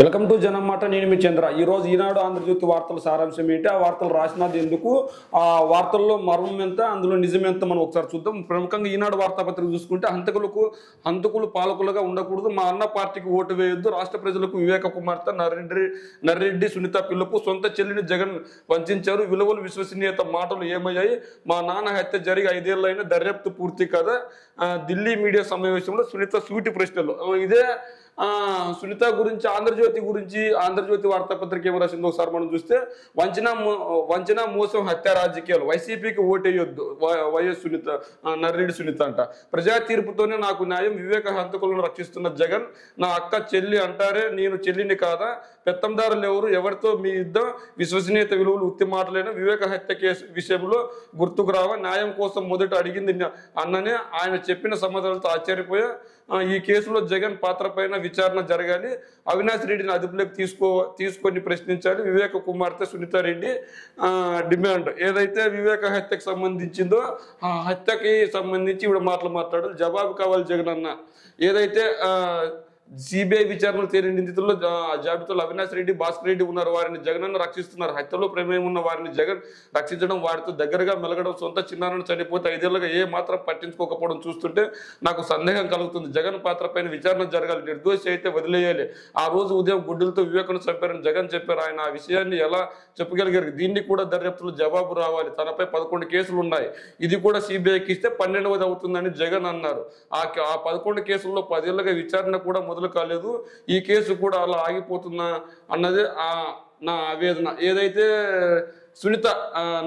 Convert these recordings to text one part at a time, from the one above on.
Welcome to జనం మాట నేను మీ చంద్ర. ఈరోజు ఈనాడు ఆంధ్రజ్యోతి వార్తల సారాంశం ఏంటి? ఆ వార్తలు రాసినది ఎందుకు? ఆ వార్తల్లో మర్మం ఎంత? అందులో నిజం ఎంత? మనం ఒకసారి చూద్దాం. ప్రముఖంగా ఈనాడు వార్తాపత్రిక చూసుకుంటే హంతకులకు హంతకులు పాలకులుగా ఉండకూడదు. మా అన్న పార్టీకి ఓటు వేయొద్దు. రాష్ట్ర ప్రజలకు వివేక కుమార్తె నరెడ్డి నర్రెడ్డి సునీత పిల్లకు సొంత చెల్లిని జగన్ వంచారు. విలువలు విశ్వసనీయత మాటలు ఏమయ్యాయి? మా నాన్న హత్య జరిగి ఐదేళ్ళైనా దర్యాప్తు పూర్తి కదా? ఢిల్లీ మీడియా సమావేశంలో సునీత సూటి ప్రశ్నలు. ఇదే సునీత గురించి ఆంధ్రజ్యోతి గురించి ఆంధ్రజ్యోతి వార్తాపత్రిక ఏం రాసిందో ఒకసారి మనం చూస్తే వంచన మో- వంచన మోసం హత్య రాజకీయాలు. వైసీపీకి ఓటేయొద్దు. వై- వైఎస్ సునీత నర్రెడ్డి సునీత అంట. ప్రజా తీర్పుతోనే నాకు న్యాయం వివేక హంతకులను రక్షిస్తున్న జగన్ నా అక్క చెల్లి అంటారే నేను చెల్లిని కాదా? పెత్తందారులు ఎవరు? ఎవరితో మీ యుద్ధం? విశ్వసనీయత విలువలు ఉత్తి మాటలైన వివేక హత్య కేసు విషయంలో గుర్తుకు రావా? న్యాయం కోసం మొదట అడిగింది అన్ననే ఆయన చెప్పిన సమాధానాలతో ఆశ్చర్యపోయా. ఈ కేసులో జగన్ పాత్ర పైన విచారణ జరగాలి. అవినాష్ రెడ్డిని అదుపులోకి తీసుకో తీసుకొని ప్రశ్నించాలి. వివేక కుమార్తె సునీతారెడ్డి డిమాండ్. ఏదైతే వివేక హత్యకు సంబంధించిందో ఆ హత్యకి సంబంధించి ఇవి మాటలు మాట్లాడాలి. జవాబు కావాలి జగన్ అన్న ఏదైతే సిబిఐ విచారణలు తేలిన నిందితుల్లో జాబితాలో అవినాష్ రెడ్డి భాస్కర్ రెడ్డి ఉన్నారు. వారిని జగనన్న రక్షిస్తున్నారు. హత్యలో ప్రమేయం ఉన్న వారిని జగన్ రక్షించడం వారితో దగ్గరగా మెలగడం సొంత చిన్నారని చనిపోతే ఐదేళ్ళుగా ఏ మాత్రం పట్టించుకోకపోవడం చూస్తుంటే నాకు సందేహం కలుగుతుంది. జగన్ పాత్ర పైన విచారణ జరగాలి. నిర్దోషి అయితే వదిలేయాలి. ఆ రోజు ఉదయం గుడ్డులతో వివేకను చంపారని జగన్ చెప్పారు. ఆయన ఆ విషయాన్ని ఎలా చెప్పగలిగారు? దీన్ని కూడా దర్యాప్తులో జవాబు రావాలి. తనపై పదకొండు కేసులు ఉన్నాయి. ఇది కూడా సిబిఐకి ఇస్తే పన్నెండవది అవుతుందని జగన్ అన్నారు. ఆ ఆ పదకొండు కేసుల్లో పదేళ్ళుగా విచారణ కూడా మొదలు కాలేదు ఈ కేసు కూడా అలా ఆగిపోతున్నా అన్నది ఆ నా ఆవేదన. ఏదైతే సునీత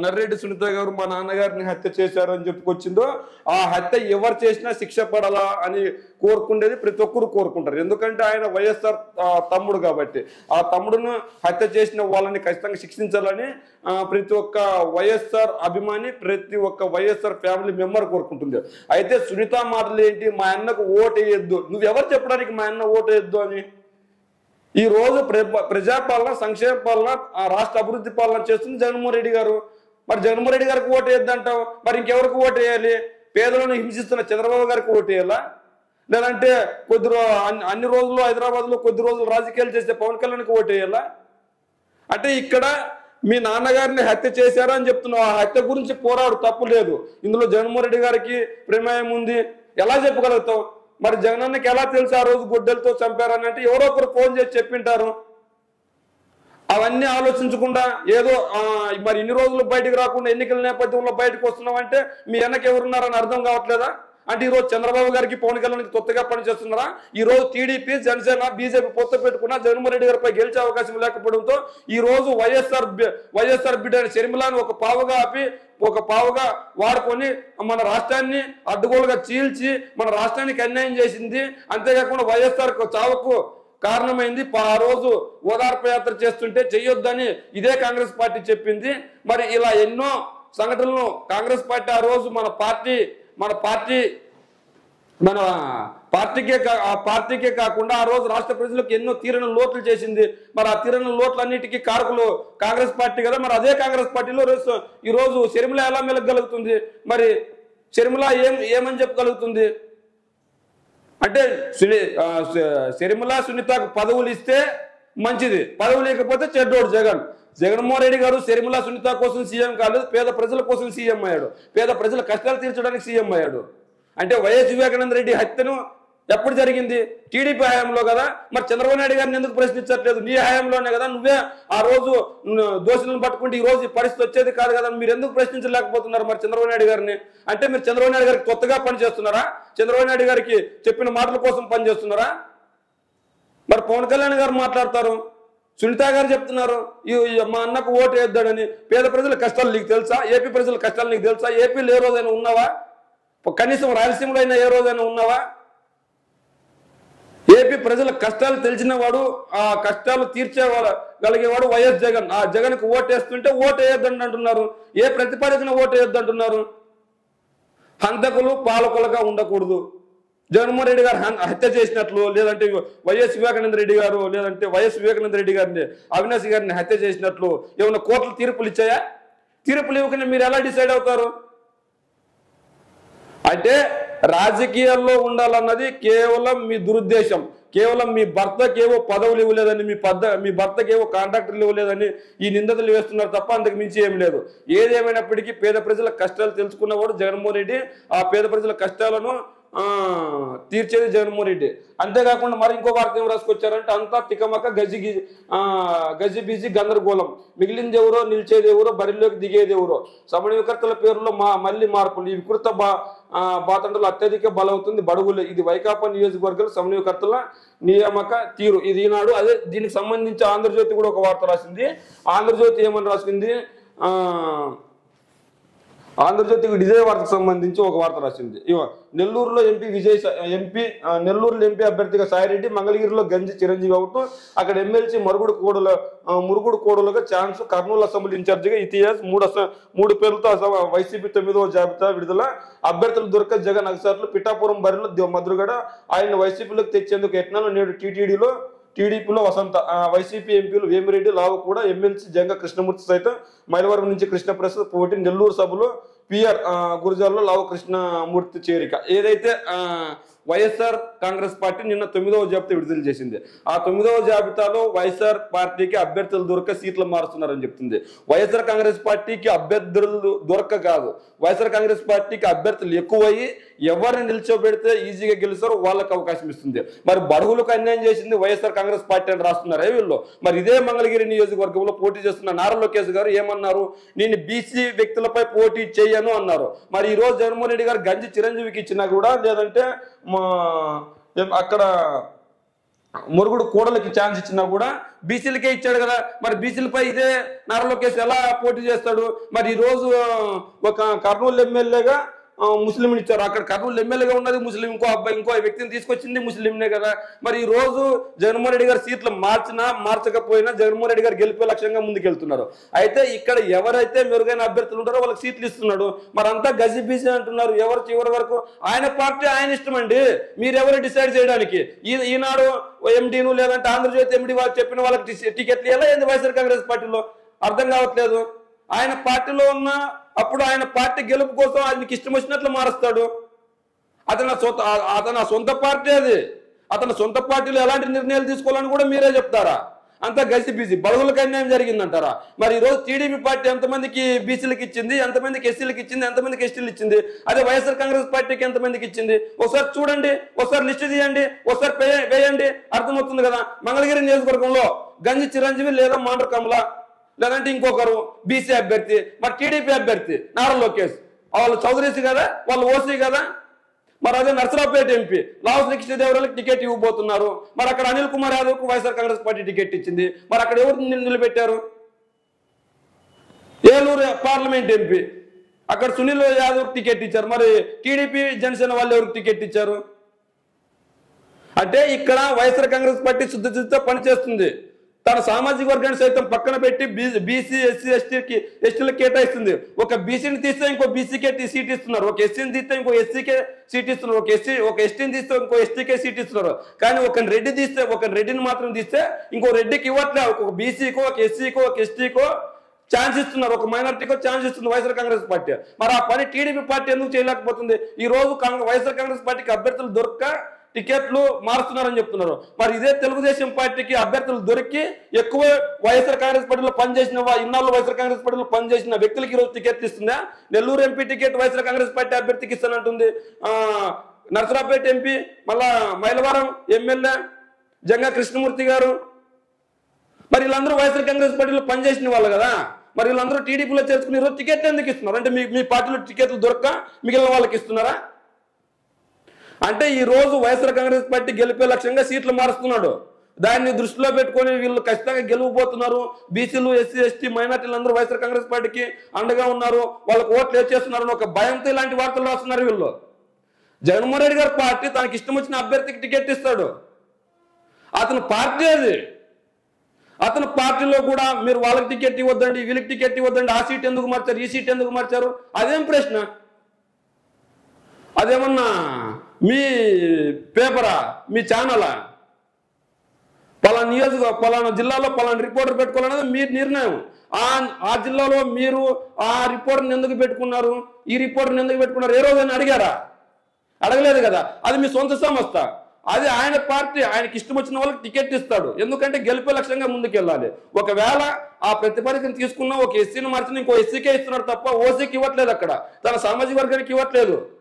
నర్రెడ్డి సునీత గారు మా నాన్నగారిని హత్య చేశారు అని చెప్పుకొచ్చిందో ఆ హత్య ఎవరు చేసినా శిక్ష పడాలా అని కోరుకునేది ప్రతి ఒక్కరు కోరుకుంటారు. ఎందుకంటే ఆయన వైఎస్ఆర్ తమ్ముడు కాబట్టి. ఆ తమ్ముడును హత్య చేసిన వాళ్ళని ఖచ్చితంగా శిక్షించాలని ప్రతి ఒక్క వైఎస్ఆర్ అభిమాని ప్రతి ఒక్క వైఎస్ఆర్ ఫ్యామిలీ మెంబర్ కోరుకుంటుంది. అయితే సునీత మాటలు ఏంటి మా అన్నకు ఓటు వేయొద్దు. నువ్వు ఎవరు చెప్పడానికి మా అన్న ఓటు వేయొద్దు అని? ఈ రోజు ప్ర- ప్రజాపాలన సంక్షేమ పాలన రాష్ట్ర అభివృద్ధి పాలన చేస్తుంది జగన్మోహన్ రెడ్డి గారు. మరి జగన్మోహన్ రెడ్డి గారికి ఓటు వేద్దంటావు? మరి ఇంకెవరికి ఓటు వేయాలి? పేదలను హింసిస్తున్న చంద్రబాబు గారికి ఓటు వేయాలా? లేదంటే కొద్ది అన్ని- అన్ని రోజులు హైదరాబాద్లో కొద్ది రోజులు రాజకీయాలు చేసే పవన్ కళ్యాణ్కి ఓటు వేయాలా? అంటే ఇక్కడ మీ నాన్నగారిని హత్య చేశారా అని చెప్తున్నావు. ఆ హత్య గురించి పోరాడు తప్పు లేదు. ఇందులో జగన్మోహన్ రెడ్డి గారికి ప్రమేయం ఉంది. ఎలా చెప్పగలుగుతావు? మరి జగనన్నకి ఎలా తెలుసు ఆ రోజు గుడ్డలతో చంపారని అంటే ఎవరో ఒకరు ఫోన్ చేసి చెప్పింటారు. అవన్నీ ఆలోచించకుండా ఏదో మరి ఇన్ని రోజులు బయటకు రాకుండా ఎన్నికల నేపథ్యంలో బయటకు వస్తున్నామంటే మీ వెనక ఎవరున్నారని అర్థం కావట్లేదా? అంటే ఈ రోజు చంద్రబాబు గారికి పవన్ కళ్యాణ్కి కొత్తగా పనిచేస్తున్నారా? ఈరోజు టీడీపీ జనసేన బీజేపీ పొత్తు పెట్టుకున్న జగన్మోహన్ రెడ్డి గారిపై గెలిచే అవకాశం లేకపోవడంతో ఈరోజు వైఎస్ఆర్ వైఎస్ఆర్ బిడ్డ షర్మిలాని ఒక పావుగా ఆపి ఒక పావుగా వాడుకొని మన రాష్ట్రాన్ని అడ్డుగోలుగా చీల్చి మన రాష్ట్రానికి అన్యాయం చేసింది. అంతేకాకుండా వైఎస్ఆర్ చావుకు కారణమైంది. ప- ఆ రోజు ఓదార్పు యాత్ర చేస్తుంటే చెయ్యొద్దని ఇదే కాంగ్రెస్ పార్టీ చెప్పింది. మరి ఇలా ఎన్నో సంఘటనలు కాంగ్రెస్ పార్టీ ఆ రోజు మన పార్టీ మన పార్టీ మన పార్టీకే ఆ పార్టీకే కాకుండా ఆ రోజు రాష్ట్ర ప్రజలకు ఎన్నో తీరని లోట్లు చేసింది. మరి ఆ తీరని లోట్లన్నిటికీ కారకులు కాంగ్రెస్ పార్టీ కదా మరి అదే కాంగ్రెస్ పార్టీలో ఈ రోజు షర్మిల ఎలా మెలగలుగుతుంది? మరి షర్మిల ఏం ఏమని చెప్పగలుగుతుంది? అంటే సుని శర్మిల సునీతకు పదవులు ఇస్తే మంచిది. పదవులు లేకపోతే చెడ్డోడు జగన్. జగన్మోహన్ రెడ్డి గారు శర్మిల సునీత కోసం సీఎం కాలేదు. పేద ప్రజల కోసం సీఎం అయ్యాడు. పేద ప్రజల కష్టాలు తీర్చడానికి సీఎం అయ్యాడు. అంటే వైఎస్ వివేకానంద రెడ్డి హత్యను ఎప్పుడు జరిగింది? టీడీపీ హయాంలో కదా? మరి చంద్రబాబు నాయుడు గారిని ఎందుకు ప్రశ్నించట్లేదు? నీ హయాంలోనే కదా? నువ్వే ఆ రోజు దోషులను పట్టుకుంటే ఈ రోజు ఈ పరిస్థితి వచ్చేది కాదు కదా? మీరు ఎందుకు ప్రశ్నించలేకపోతున్నారు మరి చంద్రబాబు నాయుడు గారిని? అంటే మీరు చంద్రబాబు నాయుడు గారికి కొత్తగా పనిచేస్తున్నారా చంద్రబాబు నాయుడు గారికి చెప్పిన మాటల కోసం పనిచేస్తున్నారా మరి పవన్ కళ్యాణ్ గారు మాట్లాడతారు. సునీత గారు చెప్తున్నారు మా అన్నకు ఓటు వేద్దాడని పేద ప్రజల కష్టాలు నీకు తెలుసా? ఏపీ ప్రజల కష్టాలు నీకు తెలుసా? ఏపీలో ఏ రోజైనా ఉన్నావా? కనీసం రాయలసీమలో అయినా ఏ రోజైనా ఉన్నావా? ఏపీ ప్రజల కష్టాలు తెలిసిన వాడు ఆ కష్టాలు తీర్చేవాడు వైఎస్ జగన్. ఆ జగన్కు ఓటేస్తుంటే ఓటు వేయొద్దండి అంటున్నారు. ఏ ప్రతిపాదించిన ఓటు వేయొద్దంటున్నారు. హంతకులు పాలకులుగా ఉండకూడదు. జగన్మోహన్ రెడ్డి గారు హత్య చేసినట్లు లేదంటే వైఎస్ వివేకానంద రెడ్డి గారు లేదంటే వైఎస్ వివేకానంద రెడ్డి గారిని అవినాష్ గారిని హత్య చేసినట్లు ఏమైనా కోర్టులు తీర్పులు ఇచ్చాయా? తీర్పులు ఇవ్వకుండా మీరు ఎలా డిసైడ్ అవుతారు? అంటే రాజకీయాల్లో ఉండాలన్నది కేవలం మీ దురుద్దేశం. కేవలం మీ భర్తకేవో పదవులు ఇవ్వలేదని మీ పద్ద మీ భర్తకేవో కాంట్రాక్టర్లు ఇవ్వలేదని ఈ నిందలు వేస్తున్నారు తప్ప అంతకు మించి ఏం లేదు. ఏదేమైనప్పటికీ పేద ప్రజల కష్టాలు తెలుసుకున్నవాడు జగన్మోహన్ రెడ్డి. ఆ పేద ప్రజల కష్టాలను తీర్చేది జగన్మోహన్ రెడ్డి. అంతేకాకుండా మరి ఇంకో వార్త ఏం రాసుకొచ్చారంటే అంతా తికమక గజి గి- గజి బిజి గందరగోళం. మిగిలింది ఎవరో నిలిచేది ఎవరో బరిలోకి దిగేది ఎవరో. సమన్వయకర్తల పేరులో మా మళ్ళీ మార్పులు. ఈ వికృత బా ఆ, బాతండలు అత్యధిక బలవుతుంది బడుగులు. ఇది వైకాపా నియోజకవర్గాల సమన్వయకర్తల నియామక తీరు. ఇది ఈనాడు అదే దీనికి సంబంధించి ఆంధ్రజ్యోతి కూడా ఒక వార్త రాసింది. ఆంధ్రజ్యోతి ఏమని రాసింది? ఆ ఆంధ్రజ్యోతికి డిజైన్ వార్తకు సంబంధించి ఒక వార్త రాసింది. నెల్లూరులో ఎంపీ విజయ్ ఎంపీ నెల్లూరులో ఎంపీ అభ్యర్థిగా సాయిరెడ్డి మంగళగిరిలో గంజి చిరంజీవి అవుతూ అక్కడ ఎమ్మెల్సీ మరుగుడు కోడల మురుగుడు కోడలుగా ఛాన్స్ కర్నూలు అసెంబ్లీ ఇన్ఛార్జిగా ఇతిహాస్ మూడు మూడు పేర్లతో వైసీపీ తొమ్మిదవ జాబితా విడుదల. అభ్యర్థులు దొరక జగన్ అగసార్లు పిఠాపురం బరిలో మధురగడ ఆయన వైసీపీలోకి తెచ్చేందుకు యత్నాలు నేడు టీటీడీలో టీడీపీలో వసంత వైసీపీ ఎంపీలు వేమిరెడ్డి లావు కూడా ఎమ్మెల్సీ జంగ కృష్ణమూర్తి సైతం మైలవరం నుంచి కృష్ణప్రసాద్ పోటీ నెల్లూరు సభలో పిఆర్ గురుజాల్లో లావు కృష్ణమూర్తి చేరిక. ఏదైతే వైఎస్ఆర్ కాంగ్రెస్ పార్టీ నిన్న తొమ్మిదవ జాబితా విడుదల చేసింది. ఆ తొమ్మిదవ జాబితాలో వైఎస్ఆర్ పార్టీకి అభ్యర్థులు దొరక సీట్లు మారుస్తున్నారని చెప్తుంది. వైఎస్ఆర్ కాంగ్రెస్ పార్టీకి అభ్యర్థులు దొరక కాదు. వైఎస్ఆర్ కాంగ్రెస్ పార్టీకి అభ్యర్థులు ఎక్కువయ్యి ఎవరిని నిల్చోబెడితే ఈజీగా గెలుస్తారో వాళ్ళకి అవకాశం ఇస్తుంది. మరి బడుగులకు అన్యాయం చేసింది వైఎస్ఆర్ కాంగ్రెస్ పార్టీ అని రాస్తున్నారే వీళ్ళు? మరి ఇదే మంగళగిరి నియోజకవర్గంలో పోటీ చేస్తున్న నారా లోకేష్ గారు ఏమన్నారు? నేను బీసీ వ్యక్తులపై పోటీ చేయను అన్నారు. మరి ఈ రోజు జగన్మోహన్ రెడ్డి గారు గంజి చిరంజీవికి ఇచ్చినా కూడా లేదంటే మా అక్కడ మురుగుడు కోడలకి ఛాన్స్ ఇచ్చినా కూడా బీసీలకే ఇచ్చాడు కదా. మరి బీసీలపై ఇదే నారా లోకేష్ ఎలా పోటీ చేస్తాడు? మరి ఈ రోజు ఒక కర్నూలు ఎమ్మెల్యేగా ముస్లింని ఇచ్చారు. అక్కడ కర్నూలు ఎమ్మెల్యేగా ఉన్నది ముస్లిం ఇంకో అబ్బాయి ఇంకో వ్యక్తిని తీసుకొచ్చింది ముస్లింనే కదా. మరి ఈ రోజు జగన్మోహన్ రెడ్డి గారు సీట్లు మార్చినా మార్చకపోయినా జగన్మోహన్ రెడ్డి గారు గెలిపే లక్ష్యంగా ముందుకెళ్తున్నారు. అయితే ఇక్కడ ఎవరైతే మెరుగైన అభ్యర్థులు ఉంటారో వాళ్ళకి సీట్లు ఇస్తున్నాడు. మరి అంతా గజిబిజి అంటున్నారు. ఎవరు చివరి వరకు? ఆయన పార్టీ ఆయన ఇష్టం అండి. మీరెవరు డిసైడ్ చేయడానికి? ఈ ఈనాడు ఎండీను లేదంటే ఆంధ్రజ్యోతి ఎండి వాళ్ళు చెప్పిన వాళ్ళకి టికెట్లు ఎలా ఏంది వైఎస్ఆర్ కాంగ్రెస్ పార్టీలో? అర్థం కావట్లేదు. ఆయన పార్టీలో ఉన్న అప్పుడు ఆయన పార్టీ గెలుపు కోసం ఆయనకి ఇష్టం వచ్చినట్లు మారుస్తాడు. అతను సొంత అతను సొంత పార్టీ అది. అతను సొంత పార్టీలో ఎలాంటి నిర్ణయాలు తీసుకోవాలని కూడా మీరే చెప్తారా? అంతా గసి బీసీ బడుగులకు అన్యాయం జరిగిందంటారా? మరి ఈ రోజు టీడీపీ పార్టీ ఎంతమందికి బీసీలకు ఇచ్చింది ఎంతమందికి ఎస్సీలకు ఇచ్చింది ఎంతమందికి ఎస్టీలు ఇచ్చింది? అదే వైఎస్ఆర్ కాంగ్రెస్ పార్టీకి ఎంతమందికి ఇచ్చింది? ఒకసారి చూడండి ఒకసారి లిస్ట్ తీయండి ఒకసారి వేయండి అర్థమవుతుంది కదా? మంగళగిరి నియోజకవర్గంలో గంజి చిరంజీవి లేదా మాండ్ర కమల లేదంటే ఇంకొకరు బీసీ అభ్యర్థి మరి టీడీపీ అభ్యర్థి నారా లోకేష్. వాళ్ళు చౌదరీసీ కదా వాళ్ళు ఓసీ కదా. మరి అదే నర్సరావుపేట ఎంపీ లావు కృష్ణదేవరాలకు టికెట్ ఇవ్వబోతున్నారు. మరి అక్కడ అనిల్ కుమార్ యాదవ్కు వైఎస్ఆర్ కాంగ్రెస్ పార్టీ టికెట్ ఇచ్చింది. మరి అక్కడ ఎవరు నిలబెట్టారు? ఏలూరు పార్లమెంట్ ఎంపీ అక్కడ సునీల్ యాదవ్ టికెట్ ఇచ్చారు. మరి టీడీపీ జనసేన వాళ్ళు ఎవరికి టికెట్ ఇచ్చారు? అంటే ఇక్కడ వైఎస్ఆర్ కాంగ్రెస్ పార్టీ శుద్ధ శుద్ధ పనిచేస్తుంది తన సామాజిక వర్గాన్ని సైతం పక్కన పెట్టి బీసీ ఎస్సీ ఎస్టీకి ఎస్టీలకు కేటాయిస్తుంది. ఒక బీసీని తీస్తే ఇంకో బీసీకే సీట్ ఇస్తున్నారు. ఒక ఎస్సీని తీస్తే ఇంకో ఎస్సీకే సీట్ ఇస్తున్నారు. ఒక ఎస్సీ ఒక ఎస్టీని తీస్తే ఇంకో ఎస్టీకే సీట్ ఇస్తున్నారు. కానీ ఒక రెడ్డి తీస్తే ఒక రెడ్డిని మాత్రం తీస్తే ఇంకో రెడ్డికి ఇవ్వట్లే. ఒక బీసీకో ఒక ఎస్సీకో ఒక ఎస్టీకో ఛాన్స్ ఇస్తున్నారు. ఒక మైనార్టీకో ఛాన్స్ ఇస్తుంది వైఎస్ఆర్ కాంగ్రెస్ పార్టీ. మరి ఆ పని టీడీపీ పార్టీ ఎందుకు చేయలేకపోతుంది? ఈ రోజు కాంగ్రెస్ వైఎస్ఆర్ కాంగ్రెస్ పార్టీకి అభ్యర్థులు దొరక్క టికెట్లు మారుస్తున్నారని చెప్తున్నారు. మరి ఇదే తెలుగుదేశం పార్టీకి అభ్యర్థులు దొరికి ఎక్కువ వైఎస్ఆర్ కాంగ్రెస్ పార్టీలో పనిచేసిన ఇన్నాళ్ళు వైఎస్ఆర్ కాంగ్రెస్ పార్టీలో పనిచేసిన వ్యక్తులకి ఈరోజు టికెట్లు ఇస్తుందా? Nellore MP ticket YSR Congress party అభ్యర్థికి ఇస్తానంటుంది. నర్సరాపేట ఎంపీ మళ్ళా మైలవరం ఎమ్మెల్యే జంగా కృష్ణమూర్తి గారు. మరి వీళ్ళందరూ వైఎస్ఆర్ కాంగ్రెస్ పార్టీలో పనిచేసిన వాళ్ళు కదా? మరి వీళ్ళందరూ టీడీపీలో చేర్చుకుని ఈరోజు టికెట్లు ఎందుకు ఇస్తున్నారు? అంటే మీ మీ పార్టీలో టికెట్లు దొరక్క మిగిలిన వాళ్ళకి ఇస్తున్నారా? అంటే ఈ రోజు వైఎస్ఆర్ కాంగ్రెస్ పార్టీ గెలిపే లక్ష్యంగా సీట్లు మారుస్తున్నాడు. దాన్ని దృష్టిలో పెట్టుకొని వీళ్ళు ఖచ్చితంగా గెలువబోతున్నారు. బీసీలు ఎస్సీ ఎస్టీ మైనార్టీలు అందరూ వైఎస్ఆర్ కాంగ్రెస్ పార్టీకి అండగా ఉన్నారు. వాళ్ళకు ఓట్లు వేసేస్తున్నారు అని ఒక భయంతో ఇలాంటి వార్తలు రాస్తున్నారు వీళ్ళు. జగన్మోహన్ రెడ్డి గారి పార్టీ తనకి ఇష్టం వచ్చిన అభ్యర్థికి టికెట్ ఇస్తాడు. అతను పార్టీ అది. అతను పార్టీలో కూడా మీరు వాళ్ళకి టికెట్ ఇవ్వద్దండి వీళ్ళకి టికెట్ ఇవ్వద్దండి ఆ సీట్ ఎందుకు మార్చారు ఈ సీట్ ఎందుకు మార్చారు? అదేం ప్రశ్న? అదేమన్నా మీ పేపరా మీ ఛానలా? పలానా నియోజక పలానా జిల్లాలో పలానా రిపోర్టర్ పెట్టుకోవాలనేది మీ నిర్ణయం. ఆ ఆ జిల్లాలో మీరు ఆ రిపోర్టర్ని ఎందుకు పెట్టుకున్నారు? ఈ రిపోర్టర్ని ఎందుకు పెట్టుకున్నారు? ఏ రోజైనా అడిగారా? అడగలేదు కదా. అది మీ సొంత సంస్థ. అది ఆయన పార్టీ ఆయనకి ఇష్టం వచ్చిన వాళ్ళకి టికెట్ ఇస్తాడు. ఎందుకంటే గెలిపే లక్ష్యంగా ముందుకెళ్ళాలి. ఒకవేళ ఆ ప్రతిపాదికను తీసుకున్న ఒక ఎస్సీని మార్చిన ఇంకో ఎస్సీకే ఇస్తున్నాడు తప్ప ఓసీకి ఇవ్వట్లేదు అక్కడ. తన సామాజిక వర్గానికి ఇవ్వట్లేదు.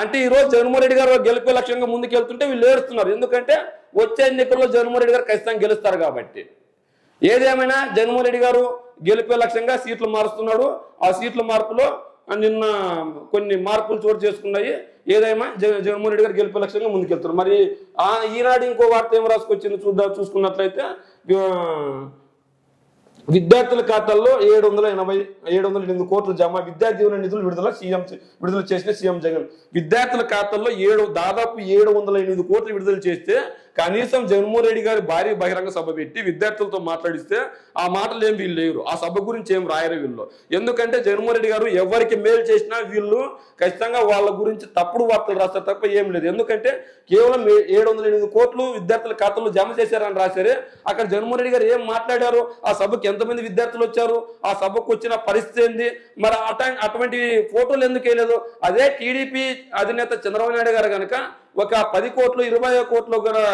అంటే ఈ రోజు జగన్మోహన్ రెడ్డి గారు గెలిపే లక్ష్యంగా ముందుకెళ్తుంటే వీళ్ళు ఏడుస్తున్నారు. ఎందుకంటే వచ్చే ఎన్నికల్లో జగన్మోహన్ రెడ్డి గారు ఖచ్చితంగా గెలుస్తారు కాబట్టి. ఏదేమైనా జగన్మోహన్ రెడ్డి గారు గెలిపే లక్ష్యంగా సీట్లు మారుస్తున్నాడు. ఆ సీట్ల మార్పులో నిన్న కొన్ని మార్పులు చోటు చేసుకున్నాయి. ఏదైనా జగన్మోహన్ రెడ్డి గారు గెలిపే లక్ష్యంగా ముందుకెళ్తున్నారు. మరి ఆ ఈనాడు ఇంకో వార్త ఏం రాసుకొచ్చింది చూద్దాం చూసుకున్నట్లయితే విద్యార్థుల ఖాతాల్లో ఏడు వందల ఎనభై ఏడు వందల ఎనిమిది కోట్లు జమ విద్యా దీవెన నిధులు విడుదల సీఎం విడుదల చేసిన సీఎం జగన్. విద్యార్థుల ఖాతాల్లో ఏడు దాదాపు ఏడు వందల ఎనిమిది కోట్లు విడుదల చేస్తే కనీసం జగన్మోహన్ రెడ్డి గారి భారీ బహిరంగ సభ పెట్టి విద్యార్థులతో మాట్లాడిస్తే ఆ మాటలు ఏం వీళ్ళు లేరు. ఆ సభ గురించి ఏం రాయరు వీళ్ళు. ఎందుకంటే జగన్మోహన్ రెడ్డి గారు ఎవరికి మేలు చేసినా వీళ్ళు ఖచ్చితంగా వాళ్ళ గురించి తప్పుడు వార్తలు రాస్తారు తప్ప ఏం లేదు. ఎందుకంటే కేవలం ఏడు వందల ఎనిమిది కోట్లు విద్యార్థుల ఖాతాలో జమ చేశారని రాశారే. అక్కడ జగన్మోహన్ రెడ్డి గారు ఏం మాట్లాడారు ఆ సభకు ఎంతమంది విద్యార్థులు వచ్చారు? ఆ సభకు వచ్చిన పరిస్థితి ఏంది? మరి అట అటువంటి ఫోటోలు ఎందుకు వేయలేదు? అదే టీడీపీ అధినేత చంద్రబాబు నాయుడు గారు కనుక ఒక పది కోట్లు ఇరవై కోట్లు కూడా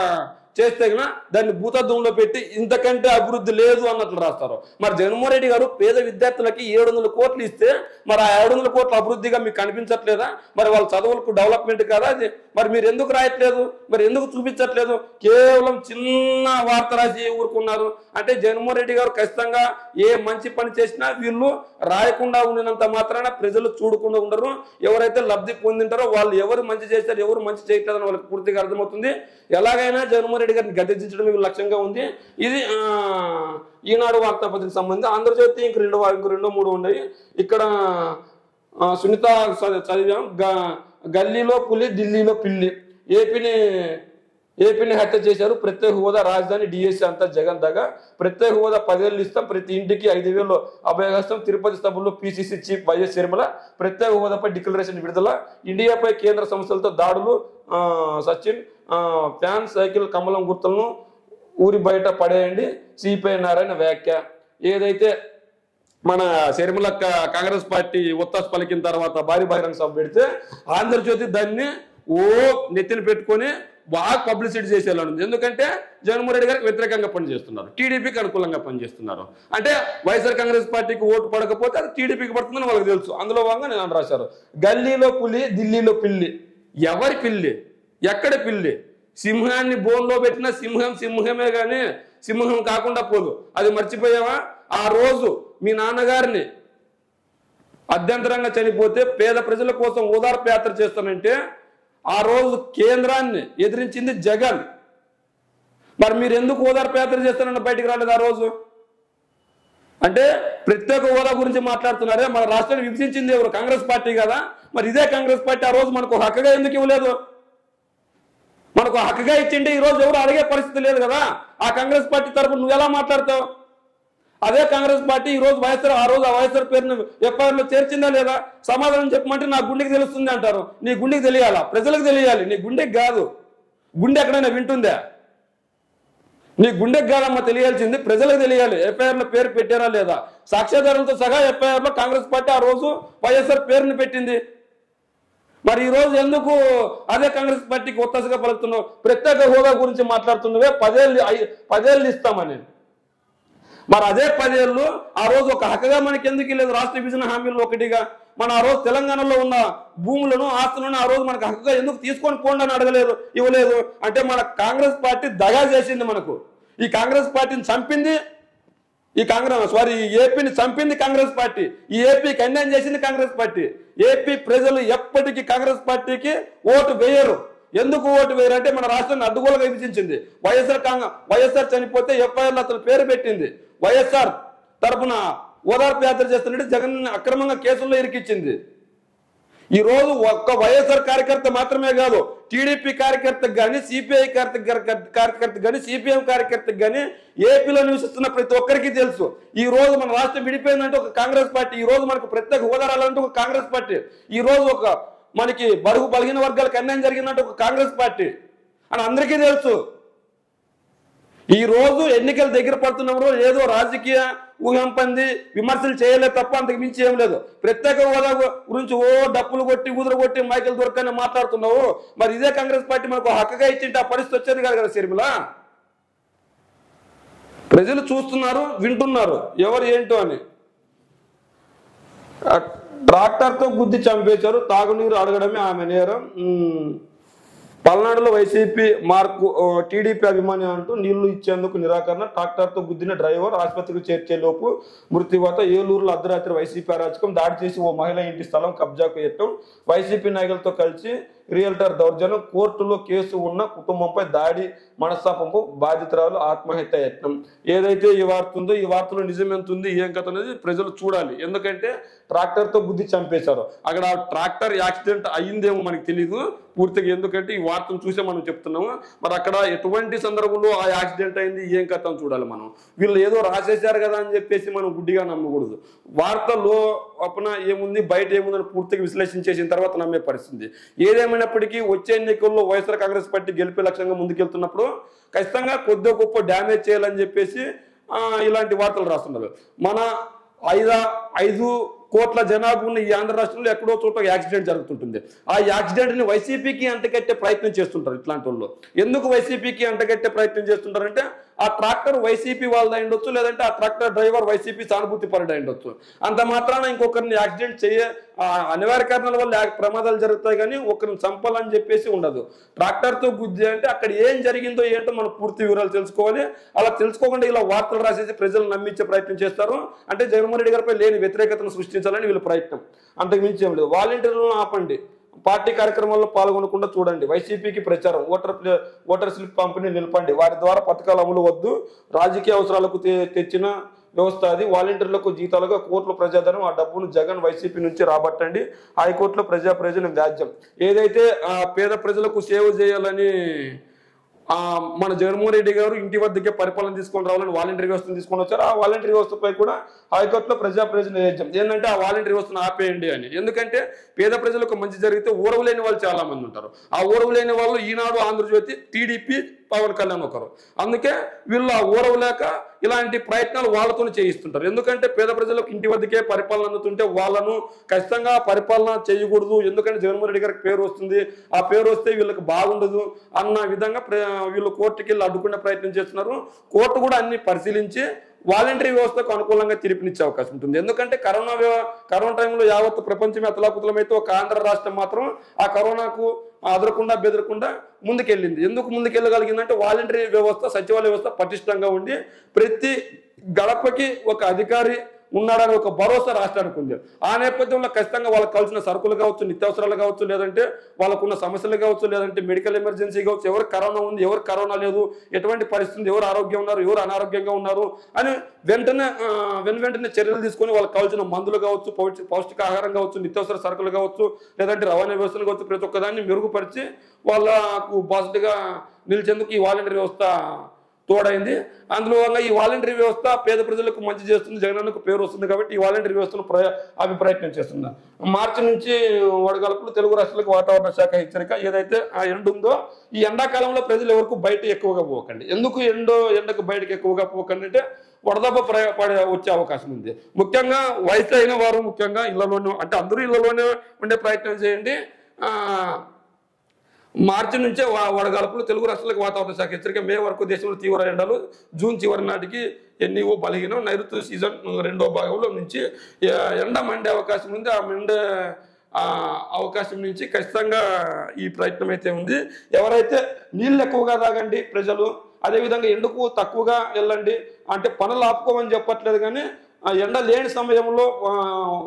చేస్తే గన దాన్ని భూతత్వంలో పెట్టి ఇంతకంటే అభివృద్ధి లేదు అన్నట్లు రాస్తారు. మరి జగన్మోహన్ రెడ్డి గారు పేద విద్యార్థులకి ఏడు వందల కోట్లు ఇస్తే మరి ఆ ఏడు వందల కోట్ల అభివృద్ధిగా మీకు కనిపించట్లేదా? మరి వాళ్ళ చదువులకు డెవలప్మెంట్ కదా? అది మరి మీరు ఎందుకు రాయట్లేదు? మరి ఎందుకు చూపించట్లేదు? కేవలం చిన్న వార్త రాసి ఊరుకున్నారు. అంటే జగన్మోహన్ రెడ్డి గారు ఖచ్చితంగా ఏ మంచి పని చేసినా వీళ్ళు రాయకుండా ఉండినంత మాత్రాన ప్రజలు చూడకుండా ఉండరు. ఎవరైతే లబ్ధి పొందింటారో వాళ్ళు ఎవరు మంచి చేశారు ఎవరు మంచి చేయట్లేదని వాళ్ళకి పూర్తిగా అర్థమవుతుంది. ఎలాగైనా జగన్మోహన్ రెడ్డి గారిని గద్దెదించడం లక్ష్యంగా ఉంది. ఇది ఆ, ఈనాడు వార్తాపత్రిక సంబంధించి ఆంధ్రజ్యోతి ఇంక రెండు ఇంక రెండో మూడు ఉన్నాయి. ఇక్కడ సునీత చదివాం గ- గల్లీలో పులి ఢిల్లీలో పిల్లి. ఏపీని ఏపీని హత్య చేశారు. ప్రత్యేక హోదా రాజధాని డిఎస్సీ అంతా జగన్ దగ్గర ప్రత్యేక హోదా పదేళ్ళు ఇస్తాం. ప్రతి ఇంటికి ఐదు వేలు అభయహస్తం తిరుపతి సభలో పిసిసి చీఫ్ వైఎస్ శర్మల ప్రత్యేక హోదాపై డిక్లరేషన్ విడుదల. ఇండియాపై కేంద్ర సంస్థలతో దాడులు సచిన్ ఫ్యాన్ సైకిల్ కమలం గుర్తులను ఊరి బయట పడేయండి. సిపిఐ నారాయణ వ్యాఖ్య. ఏదైతే మన శర్మిల కాంగ్రెస్ పార్టీ ఉత్తాస్ పలికిన తర్వాత భారీ బహిరంగ సభ పెడితే ఆంధ్రజ్యోతి దాన్ని ఓ నెత్తిన పెట్టుకొని బాగా పబ్లిసిటీ చేసేలా ఉంది. ఎందుకంటే జగన్మోహన్ రెడ్డి గారికి వ్యతిరేకంగా పనిచేస్తున్నారు టీడీపీకి అనుకూలంగా పనిచేస్తున్నారు అంటే వైఎస్ఆర్ కాంగ్రెస్ పార్టీకి ఓటు పడకపోతే అది టీడీపీకి పడుతుందని వాళ్ళకి తెలుసు. అందులో భాగంగా నేను రాశారు. గల్లీలో పులి ఢిల్లీలో పిల్లి. ఎవరి పిల్లి? ఎక్కడ పిల్లి? సింహాన్ని బోన్లో పెట్టిన సింహం సింహమే కానీ సింహం కాకుండా పోదు. అది మర్చిపోయావా? ఆ రోజు మీ నాన్నగారిని అభ్యంతరంగా చనిపోతే పేద ప్రజల కోసం ఓదార్పు యాత్ర చేస్తానంటే ఆ రోజు కేంద్రాన్ని ఎదిరించింది జగన్. మరి మీరు ఎందుకు ఓదార్పయాత్ర చేస్తారని బయటికి రాలేదు ఆ రోజు? అంటే ప్రత్యేక హోదా గురించి మాట్లాడుతున్నారే మన రాష్ట్రాన్ని విభజించింది ఎవరు? కాంగ్రెస్ పార్టీ కదా. మరి ఇదే కాంగ్రెస్ పార్టీ ఆ రోజు మనకు హక్కుగా ఎందుకు ఇవ్వలేదు? మనకు హక్కుగా ఇచ్చింటే ఈ రోజు ఎవరు అడిగే పరిస్థితి లేదు కదా. ఆ కాంగ్రెస్ పార్టీ తరపు నువ్వు ఎలా మాట్లాడతావు? అదే కాంగ్రెస్ పార్టీ ఈ రోజు వైఎస్ఆర్ ఆ రోజు ఆ వైఎస్ఆర్ పేరును ఎఫ్ఐఆర్లో చేర్చిందా లేదా? సమాధానం చెప్పమంటే నా గుండెకి తెలుస్తుంది అంటారు. నీ గుండెకి తెలియాలా? ప్రజలకు తెలియాలి. నీ గుండెకి కాదు. గుండె ఎక్కడైనా వింటుందా? నీ గుండెకి కాదమ్మా తెలియాల్సింది. ప్రజలకు తెలియాలి. ఎఫ్ఐఆర్లో పేరు పెట్టారా లేదా? సాక్ష్యాధారంతో సహా ఎఫ్ఐఆర్లో కాంగ్రెస్ పార్టీ ఆ రోజు వైఎస్ఆర్ పేరుని పెట్టింది. మరి ఈ రోజు ఎందుకు అదే కాంగ్రెస్ పార్టీకి ఒత్తాసగా పలుకుతున్నావు? ప్రత్యేక హోదా గురించి మాట్లాడుతున్నవే? పదేళ్ళు పదేళ్ళు ఇస్తామని. మరి అదే పదేళ్ళు ఆ రోజు ఒక హక్కుగా మనకి ఎందుకు లేదు? రాష్ట్ర విభజన హామీలు ఒకటిగా. మన ఆ రోజు తెలంగాణలో ఉన్న భూములను ఆస్తులను ఆ రోజు మనకు హక్కుగా ఎందుకు తీసుకొని పోండి అని అడగలేదు ఇవ్వలేదు? అంటే మన కాంగ్రెస్ పార్టీ దగా చేసింది మనకు. ఈ కాంగ్రెస్ పార్టీని చంపింది ఈ కాంగ్రెస్ సారీ ఈ ఏపీని చంపింది కాంగ్రెస్ పార్టీ. ఈ ఏపీకి అన్యాయం చేసింది కాంగ్రెస్ పార్టీ. ఏపీ ప్రజలు ఎప్పటికీ కాంగ్రెస్ పార్టీకి ఓటు వేయరు. ఎందుకు ఓటు వేయరు? అంటే మన రాష్ట్రాన్ని అడ్డుగోలుగా విభజించింది. వైఎస్ఆర్ కాంగ్రెస్ వైఎస్ఆర్ చనిపోతే ఎఫ్ఐఆర్లు అతను పేరు పెట్టింది. వైఎస్ఆర్ తరపున ఓదార్పు యాత్ర చేస్తున్నట్టు జగన్ అక్రమంగా కేసుల్లో ఇరికిచ్చింది. ఈ రోజు ఒక్క వైఎస్ఆర్ కార్యకర్త మాత్రమే కాదు టీడీపీ కార్యకర్తకు కానీ సిపిఐ కార్యకర్త కానీ సిపిఎం కార్యకర్తకు కానీ ఏపీలో నివసిస్తున్న ప్రతి ఒక్కరికి తెలుసు. ఈ రోజు మన రాష్ట్రం విడిపోయిందంటే ఒక కాంగ్రెస్ పార్టీ ఈ రోజు మనకు ప్రత్యేక హోదా రాలంటే ఒక కాంగ్రెస్ పార్టీ ఈ రోజు ఒక మనకి బడుగు బలహీన వర్గాలకు అన్యాయం జరిగిందంటే ఒక కాంగ్రెస్ పార్టీ. అని అందరికీ తెలుసు. ఈ రోజు ఎన్నికలు దగ్గర పడుతున్నప్పుడు ఏదో రాజకీయ ఊహంపంది విమర్శలు చేయలేదు తప్ప అంతకు మించి ఏం లేదు. ప్రత్యేక హోదా గురించి ఓ డప్పులు కొట్టి ఊదురు కొట్టి మైకల్ దొరకని మాట్లాడుతున్నావు. మరి ఇదే కాంగ్రెస్ పార్టీ మనకు హక్కుగా ఇచ్చింటే ఆ పరిస్థితి వచ్చేది కాదు కదా శర్మిల ప్రజలు చూస్తున్నారు వింటున్నారు. ఎవరు ఏంటో అని. ట్రాక్టర్తో గుద్ది చంపేశారు తాగునీరు అడగడమే ఆమె నేరం. పల్నాడులో వైసీపీ మార్కు టీడీపీ అభిమాని అంటూ నీళ్ళు ఇచ్చేందుకు నిరాకరణ ట్రాక్టర్తో గుద్దిన డ్రైవర్ ఆసుపత్రికి చేర్చేలోపు మృత్యువాత ఏలూరులో అర్ధరాత్రి వైసీపీ అరాచకం దాడి చేసి ఓ మహిళ ఇంటి స్థలం కబ్జాకు ఎట్టడం వైసీపీ నాయకులతో కలిసి రియల్టర్ దౌర్జన్యం కోర్టులో కేసు ఉన్న కుటుంబంపై దాడి మనస్తాపంపు బాధితురాలు ఆత్మహత్య యత్నం. ఏదైతే ఈ వార్త ఉందో ఈ వార్తలో నిజం ఎంత ఉంది ఏం కథ అనేది ప్రజలు చూడాలి. ఎందుకంటే ట్రాక్టర్తో బుద్ధి చంపేశారు. అక్కడ ట్రాక్టర్ యాక్సిడెంట్ అయ్యిందేమో మనకి తెలియదు పూర్తిగా ఎందుకంటే ఈ వార్తను చూసే మనం చెప్తున్నాము. మరి అక్కడ ఎటువంటి సందర్భంలో ఆ యాక్సిడెంట్ అయింది ఏం కథ అని చూడాలి మనం. వీళ్ళు ఏదో రాసేశారు కదా అని చెప్పేసి మనం గుడ్డిగా నమ్మకూడదు. వార్తలో అప్పున ఏముంది బయట ఏముందని పూర్తిగా విశ్లేషించేసిన తర్వాత నమ్మే పరిస్థితి. ఏమైనప్పటికీ వచ్చే ఎన్నికల్లో వైఎస్ఆర్ కాంగ్రెస్ పార్టీ గెలిపే లక్ష్యంగా ముందుకెళ్తున్నప్పుడు ఖచ్చితంగా కొద్ది గొప్ప డ్యామేజ్ చేయాలని చెప్పేసి ఇలాంటి వార్తలు రాస్తున్నారు. మన ఐదా ఐదు కోట్ల జనాభా ఉన్న ఈ ఆంధ్ర రాష్ట్రంలో ఎక్కడో చోట యాక్సిడెంట్ జరుగుతుంటుంది. ఆ యాక్సిడెంట్ని వైసీపీకి అంటగట్టే ప్రయత్నం చేస్తుంటారు ఇట్లాంటి వాళ్ళు. ఎందుకు వైసీపీకి అంటగట్టే ప్రయత్నం చేస్తుంటారంటే ఆ ట్రాక్టర్ వైసీపీ వాళ్ళది అయి ఉండొచ్చు లేదంటే ఆ ట్రాక్టర్ డ్రైవర్ వైసీపీ సానుభూతి పరుడు ఉండొచ్చు. అంత మాత్రాన ఇంకొకరిని యాక్సిడెంట్ చేయ ఆ, అనివార్య కారణాల వల్ల ప్రమాదాలు జరుగుతాయి కానీ ఒకరిని చంపాలని చెప్పేసి ఉండదు. ట్రాక్టర్తో గుద్ది అంటే అక్కడ ఏం జరిగిందో ఏంటో మనం పూర్తి వివరాలు తెలుసుకోవాలి. అలా తెలుసుకోకుండా ఇలా వార్తలు రాసేసి ప్రజలు నమ్మించే ప్రయత్నం చేస్తారు. అంటే జగన్మోహన్ రెడ్డి గారిపై లేని వ్యతిరేకతను సృష్టించాలని వీళ్ళ ప్రయత్నం. అంతకు మించి ఏం లేదు. వాలంటీర్లను ఆపండి. పార్టీ కార్యక్రమాల్లో పాల్గొనకుండా చూడండి. వైసీపీకి ప్రచారం. ఓటర్ ఓటర్ స్లిప్ పంపిణీ నిలపండి. వారి ద్వారా పథకాలు అమలు వద్దు. రాజకీయ అవసరాలకు తె- తెచ్చిన వ్యవస్థ అది. వాలంటీర్లకు జీతాలుగా కోర్టుల ప్రజాధనం ఆ డబ్బును జగన్ వైసీపీ నుంచి రాబట్టండి. హైకోర్టులో ప్రజా ప్రజల వ్యాజ్యం. ఏదైతే ఆ, పేద ప్రజలకు సేవ చేయాలని మన జగన్మోహన్ రెడ్డి గారు ఇంటి వద్దకే పరిపాలన తీసుకొని రావాలని వాలంటీర్ వ్యవస్థను తీసుకొని వచ్చారు. ఆ వాలంటీర్ వ్యవస్థపై కూడా హైకోర్టులో ప్రజా ప్రయోజన ఏంటంటే ఆ వాలంటీర్ వ్యవస్థను ఆపేయండి అని. ఎందుకంటే పేద ప్రజలకు మంచి జరిగితే ఊరవలేని వాళ్ళు చాలా మంది ఉంటారు. ఆ ఊరవలేని వాళ్ళు ఈనాడు ఆంధ్రజ్యోతి టీడీపీ పవన్ కళ్యాణ్ ఒకరు. అందుకే వీళ్ళు ఆ ఊరవలేక ఇలాంటి ప్రయత్నాలు వాళ్ళతోనే చేయిస్తుంటారు. ఎందుకంటే పేద ప్రజలకు ఇంటి వద్దకే పరిపాలన అందుతుంటే వాళ్ళను ఖచ్చితంగా పరిపాలన చేయకూడదు. ఎందుకంటే జగన్మోహన్ రెడ్డి గారికి పేరు వస్తుంది. ఆ పేరు వస్తే వీళ్ళకి బాగుండదు అన్న విధంగా ప్ర- వీళ్ళు కోర్టుకి వెళ్ళి అడ్డుకునే ప్రయత్నం చేస్తున్నారు. కోర్టు కూడా అన్ని పరిశీలించి వాలంటరీ వ్యవస్థకు అనుకూలంగా తీర్పునిచ్చే అవకాశం ఉంటుంది. ఎందుకంటే కరోనా వ్యవ- కరోనా టైంలో యావత్ ప్రపంచమే అతలాకుతలమైతే ఒక ఆంధ్ర రాష్ట్రం మాత్రం ఆ కరోనాకు అదరకుండా బెదరకుండా ముందుకెళ్ళింది. ఎందుకు ముందుకెళ్ళగలిగిందంటే వాలంటరీ వ్యవస్థ సచివాలయ వ్యవస్థ పటిష్టంగా ఉండి ప్రతి గడపకి ఒక అధికారి ఉన్నాడని ఒక భరోసా రాష్ట్రానికి ఉంది. ఆ నేపథ్యంలో ఖచ్చితంగా వాళ్ళకి కావాల్సిన సరుకులు కావచ్చు నిత్యావసరాలు కావచ్చు లేదంటే వాళ్ళకున్న సమస్యలు కావచ్చు లేదంటే మెడికల్ ఎమర్జెన్సీ కావచ్చు ఎవరు కరోనా ఉంది ఎవరు కరోనా లేదు ఎటువంటి పరిస్థితి ఎవరు ఆరోగ్యం ఉన్నారు ఎవరు అనారోగ్యంగా ఉన్నారు అని వెంటనే ఆ, వెను వెంటనే చర్యలు తీసుకొని వాళ్ళకి కావాల్సిన మందులు కావచ్చు పౌష్టిక పౌష్టికాహారం కావచ్చు నిత్యావసర సరుకులు కావచ్చు లేదంటే రవాణా వ్యవస్థలు కావచ్చు ప్రతి ఒక్కదాన్ని మెరుగుపరిచి వాళ్ళకు బాధ్యతగా నిలిచేందుకు ఈ వాలంటీర్ వ్యవస్థ తోడైంది. అందులో భాగంగా ఈ వాలంటరీ వ్యవస్థ పేద ప్రజలకు మంచి చేస్తుంది. జగనన్నకు పేరు వస్తుంది కాబట్టి ఈ వాలంటరీ వ్యవస్థను ప్ర అవి ప్రయత్నం చేస్తుంది. మార్చి నుంచి వడగలుపులు తెలుగు రాష్ట్రాలకు వాతావరణ శాఖ హెచ్చరిక ఏదైతే ఆ ఎండ ఉందో ఈ ఎండాకాలంలో ప్రజలు ఎవరికి బయట ఎక్కువగా పోకండి. ఎందుకు ఎండో ఎండకు బయటకు ఎక్కువగా పోకండి అంటే వడదెబ్బ పడే వచ్చే అవకాశం ఉంది. ముఖ్యంగా వయసు అయిన వారు ముఖ్యంగా ఇళ్ళలోనే అంటే అందరూ ఇళ్ళలోనే ఉండే ప్రయత్నం చేయండి. ఆ, మార్చి నుంచే వా- వడగాల్పులు తెలుగు రాష్ట్రాలకు వాతావరణ శాఖ హెచ్చరిక. మే వరకు దేశంలో తీవ్ర ఎండలు జూన్ చివరి నాటికి ఎన్నివో బలహీనం. నైరుతి సీజన్ రెండో భాగంలో నుంచి ఎండ మండే అవకాశం ఉంది. ఆ మండే అవకాశం నుంచి ఖచ్చితంగా ఈ ప్రయత్నం అయితే ఉంది. ఎవరైతే నీళ్ళు ఎక్కువగా తాగండి ప్రజలు అదేవిధంగా ఎండకు తక్కువగా వెళ్ళండి అంటే పనులు ఆపుకోమని చెప్పట్లేదు కానీ ఎండ లేని సమయంలో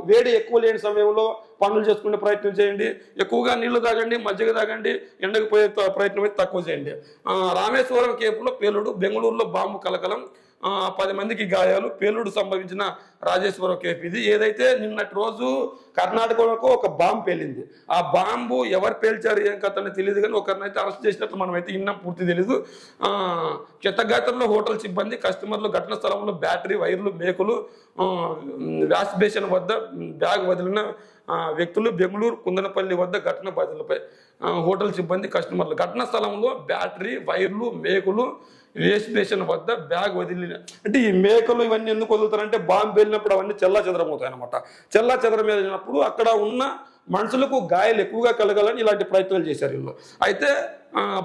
వేడి ఎక్కువ లేని సమయంలో పనులు చేసుకునే ప్రయత్నం చేయండి. ఎక్కువగా నీళ్ళు తాగండి మజ్జిగ తాగండి ఎండకు పోయే త- ప్రయత్నం అయితే తక్కువ చేయండి. రామేశ్వరం కేపులో పేలుడు బెంగళూరులో బాంబు కలకలం పది మందికి గాయాలు పేలుడు సంభవించిన రాజేశ్వరం కేఫ్. ఇది ఏదైతే నిన్నటి రోజు కర్ణాటకలో ఒక బాంబు పేలింది. ఆ బాంబు ఎవరు పేల్చారు ఏం కథ అని తెలియదు కానీ ఒకరినైతే అరెస్ట్ చేసినట్లు మనమైతే ఇన్న పూర్తి తెలీదు. చిత్తగాత్రంలో క్షతగాత్రంలో హోటల్ సిబ్బంది కస్టమర్లు ఘటన స్థలంలో బ్యాటరీ వైర్లు మేకులు ఆ, వ్యాస్ బేషన్ వద్ద బ్యాగ్ వదిలిన వ్యక్తులు బెంగళూరు కుందనపల్లి వద్ద ఘటన బాధితులపై హోటల్ సిబ్బంది కస్టమర్లు. ఘటన స్థలంలో బ్యాటరీ వైర్లు మేకులు వేస్ట్ స్టేషన్ వద్ద బ్యాగ్ వదిలిన అంటే ఈ మేకలు ఇవన్నీ ఎందుకు వదులుతారంటే బాంబు వెళ్ళినప్పుడు అవన్నీ చెల్లా చెదరమవుతాయి అనమాట చెల్లా చెదరం వెళ్ళినప్పుడు అక్కడ ఉన్న మనుషులకు గాయాలు ఎక్కువగా కలగాలని ఇలాంటి ప్రయత్నాలు చేశారు వీళ్ళు. అయితే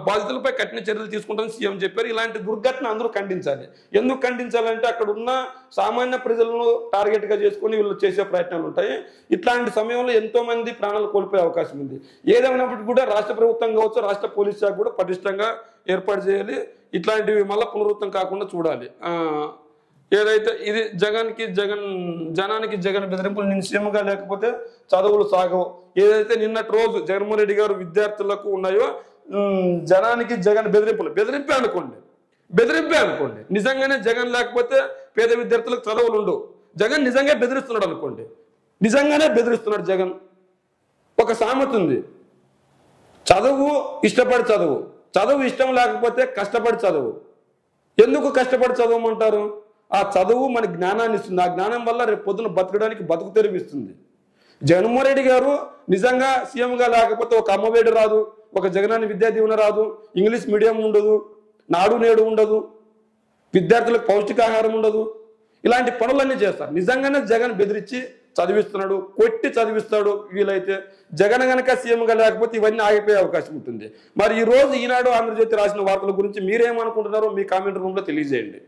బాధితులపై కఠిన చర్యలు తీసుకుంటామని సీఎం చెప్పారు. ఇలాంటి దుర్ఘటన అందరూ ఖండించాలి. ఎందుకు ఖండించాలంటే అక్కడ ఉన్న సామాన్య ప్రజలను టార్గెట్గా చేసుకొని చేసుకుని వీళ్ళు చేసే ప్రయత్నాలు ఉంటాయి. ఇట్లాంటి సమయంలో ఎంతోమంది ప్రాణాలు కోల్పోయే అవకాశం ఉంది. ఏదేమైనప్పటికీ కూడా రాష్ట్ర ప్రభుత్వం కావచ్చు రాష్ట్ర పోలీస్ శాఖ కూడా పటిష్టంగా ఏర్పాటు చేయాలి. ఇట్లాంటివి మళ్ళీ పునరుత్తం కాకుండా చూడాలి. ఏదైతే ఇది జగన్కి జగన్ జనానికి జగన్ బెదిరింపులు నేను సీఎంగా లేకపోతే చదువులు సాగవు. ఏదైతే నిన్నటి రోజు జగన్మోహన్ రెడ్డి గారు విద్యార్థులకు ఉన్నాయో జనానికి జగన్ బెదిరింపులు. బెదిరింపే అనుకోండి. బెదిరింపే అనుకోండి. నిజంగానే జగన్ లేకపోతే పేద విద్యార్థులకు చదువులు ఉండవు. జగన్ నిజంగా బెదిరిస్తున్నాడు అనుకోండి. నిజంగానే బెదిరిస్తున్నాడు జగన్. ఒక సామెత ఉంది. చదువు ఇష్టపడి చదువు. చదువు ఇష్టం లేకపోతే కష్టపడి చదువు. ఎందుకు కష్టపడి చదవమంటారు? ఆ చదువు మన జ్ఞానాన్ని ఇస్తుంది. ఆ జ్ఞానం వల్ల రేపు పొద్దున బతకడానికి బతుకు తెరిపిస్తుంది. జగన్మోహన్ రెడ్డి గారు నిజంగా సీఎంగా లేకపోతే ఒక అమ్మవేడు రాదు ఒక జగనాన్ని విద్యా దీవెన రాదు ఇంగ్లీష్ మీడియం ఉండదు నాడు నేడు ఉండదు విద్యార్థులకు పౌష్టికాహారం ఉండదు ఇలాంటి పనులన్నీ చేస్తారు. నిజంగానే జగన్ బెదిరించి చదివిస్తున్నాడు కొట్టి చదివిస్తాడు వీలైతే. జగన్ గనక సీఎంగా లేకపోతే ఇవన్నీ ఆగిపోయే అవకాశం ఉంటుంది. మరి ఈ రోజు ఈనాడు ఆంధ్రజ్యోతి రాసిన వార్తల గురించి మీరేమనుకుంటున్నారో మీ కామెంట్ రూమ్లో తెలియజేయండి.